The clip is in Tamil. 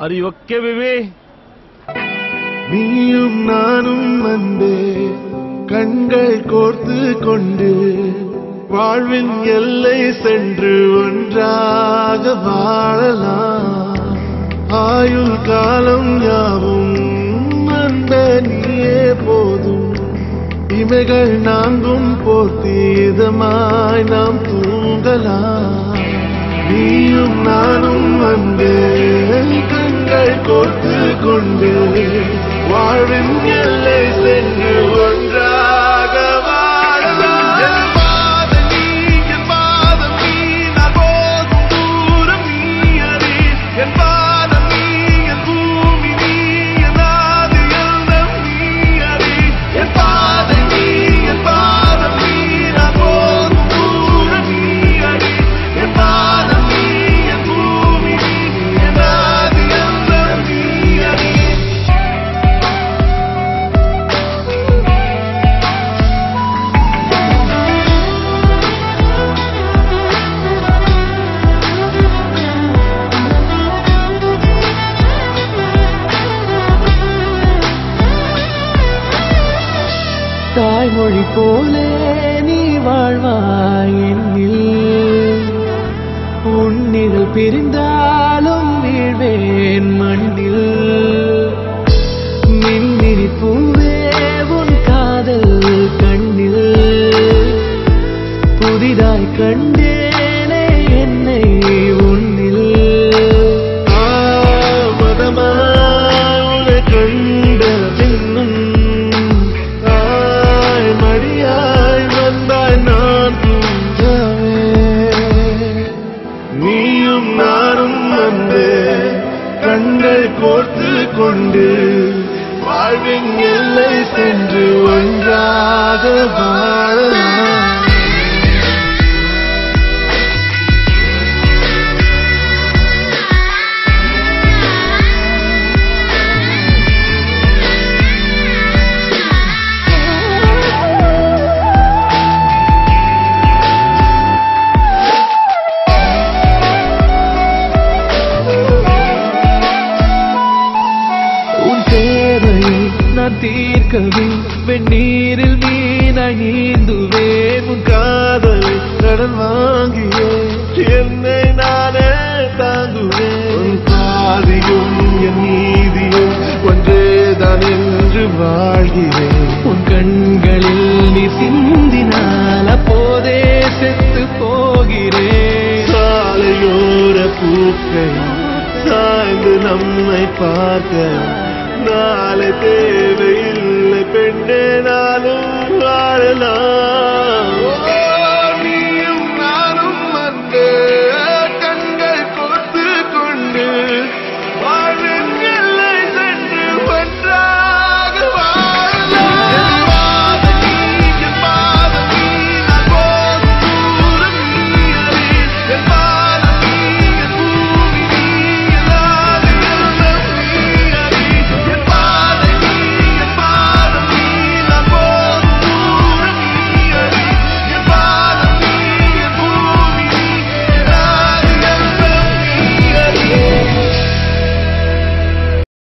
Are you okay, baby? நீயும் நானும் வந்தே கண்கள் கோர்த்து கொண்டு வாழ்வின் எல்லை சென்று ஒன்றாக வாழலாம். ஆயுள் காலம் யாவும் அந்த நீயே போதும். இமைகள் நாங்கும் போர்த்தி இதமாய் நாம் தூங்கலாம். நீயும் நானும் வந்தே கண்கள் கோர்த்து கொண்டு வாழ்வின் எல்லை சென்று போலே நீ வாழ்வாயில் உன்னில் பிரிந்தாலும் வீழ்வேன் மண்ணில். மின்னிரி பூவே உன் காதல் கண்ணில். புதிதாய் கண்டு கொண்டு வாழ்வின் எல்லை சென்று ஒன்றாக வாழலாம் தீர்க்கவே வெந்நீரில் மீனாய் உன் காதல் கடன் வாங்கியே. என்னை நானே தாங்குவேன் பாதியும் என் நீதியும் ஒன்றேதான் என்று வாழ்கிறேன் உன் கண்களில் நீ சிந்தினால் அப்போதே செத்து போகிறேன் சாலையோர பூக்கள் சாய்ந்து நம்மை பார்க்க நாளை தேவையில்லை